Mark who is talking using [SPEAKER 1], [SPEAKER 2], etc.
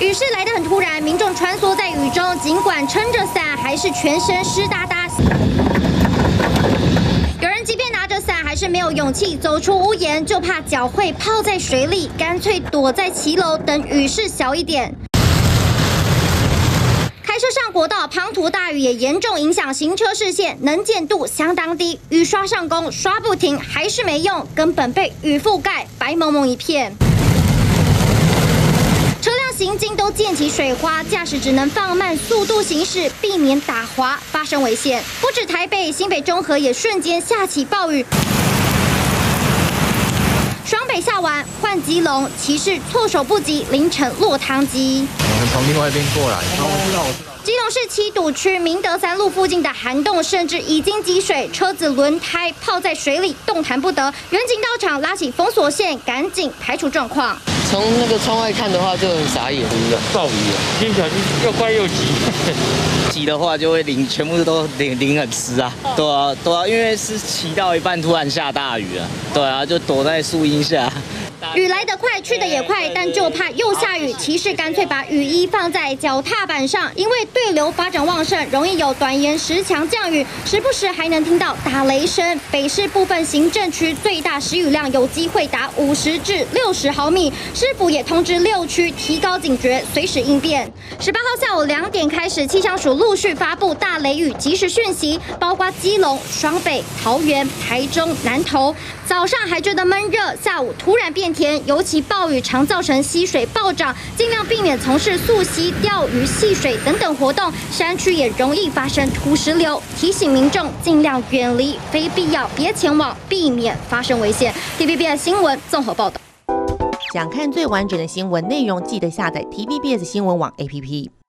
[SPEAKER 1] 雨势来得很突然，民众穿梭在雨中，尽管撑着伞，还是全身湿哒哒。有人即便拿着伞，还是没有勇气走出屋檐，就怕脚会泡在水里，干脆躲在骑楼等雨势小一点。开车上国道，滂沱大雨也严重影响行车视线，能见度相当低。雨刷上工，刷不停，还是没用，根本被雨覆盖，白蒙蒙一片。车辆行进溅起水花，驾驶只能放慢速度行驶，避免打滑发生危险。不止台北、新北中和也瞬间下起暴雨。双北下完换基隆，骑士措手不及，淋成落汤鸡。
[SPEAKER 2] 从另外一边过来。
[SPEAKER 1] 基隆市七堵区明德三路附近的涵洞，甚至已经积水，车子轮胎泡在水里，动弹不得。远警到场拉起封锁线，赶紧排除状况。
[SPEAKER 3] 从那个窗外看的话，就很傻眼。
[SPEAKER 4] 暴雨啊，听起来又快又急。
[SPEAKER 3] 急的话就会淋，全部都淋淋很湿啊。对啊，对啊，因为是骑到一半突然下大雨啊。对啊，就躲在树荫下。
[SPEAKER 1] 雨来得快，去得也快，但就怕又下雨。骑士干脆把雨衣放在脚踏板上，因为对流发展旺盛，容易有短延时强降雨，时不时还能听到打雷声。北市部分行政区最大时雨量有机会达五十至六十毫米，市府也通知六区提高警觉，随时应变。十八号下午两点开始，气象署陆续发布大雷雨及时讯息，包括基隆、双北、桃园、台中、南投。早上还觉得闷热，下午突然变天，尤其暴雨常造成溪水暴涨，尽量避免从事溯溪、钓鱼、戏水等等活动。山区也容易发生土石流，提醒民众尽量远离，非必要别前往，避免发生危险。TVBS 新闻综合报道。
[SPEAKER 5] 想看最完整的新闻内容，记得下载 TVBS 新闻网 APP。